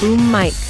Boom Mike.